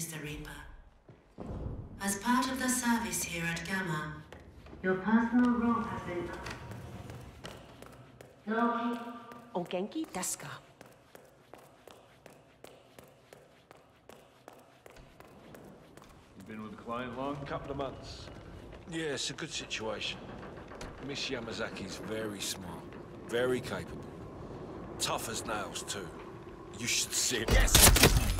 Mr. Rieper. As part of the service here at GAMA, your personal role has been... Loki, Ogenki deska. You been with the client long? Couple of months. Yeah, it's a good situation. Miss Yamazaki's very smart, very capable. Tough as nails, too. You should see it. Yes!